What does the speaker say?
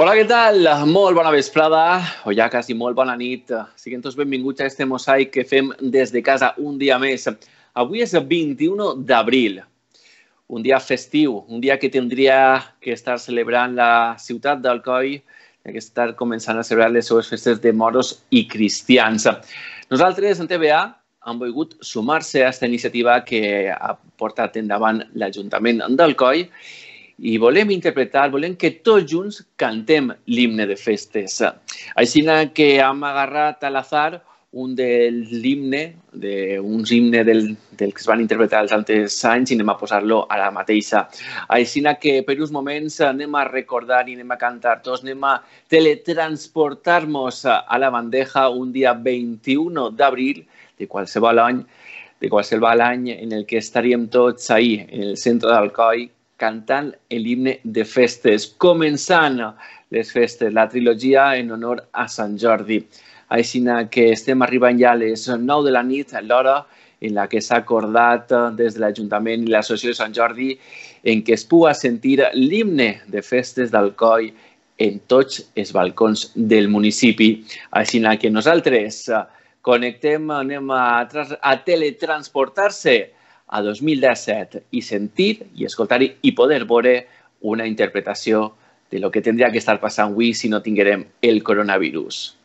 Hola, què tal? Molt bona vesprada, o ja quasi molt bona nit. Siguin tots benvinguts a este mosaic que fem des de casa un dia més. Avui és el 21 d'abril, un dia festiu, un dia que tindria que estar celebrant la ciutat d'Alcoi, que estar començant a celebrar les seues festes de moros i cristians. Nosaltres, en TVA, han volgut sumar-se a aquesta iniciativa que ha portat endavant l'Ajuntament d'Alcoi i volem interpretar, volem que tots junts cantem l'himne de festes. Així que hem agarrat a l'azar un de l'himne, uns himne del, del que es van interpretar els altres anys i anem a posar-lo a la mateixa. Així que per uns moments anem a recordar i anem a cantar tots, anem a teletransportar-nos a la bandeja un dia 21 d'abril de qualsevol any, de qualsevol any en el que estaríem tots ahí, en el centre d'Alcoi, cantant l'himne de festes, començant les festes, la trilogia en honor a Sant Jordi. Així que estem arribant ja a les 9 de la nit, l'hora en la que s'ha acordat des de l'Ajuntament i l'Associació de Sant Jordi en què es pugui sentir l'himne de festes d'Alcoi en tots els balcons del municipi. Així que nosaltres connectem, anem a, a teletransportar-se a 2017 i sentir i escoltar i poder veure una interpretació de lo que tindria que estar passant avui si no tinguérem el coronavirus.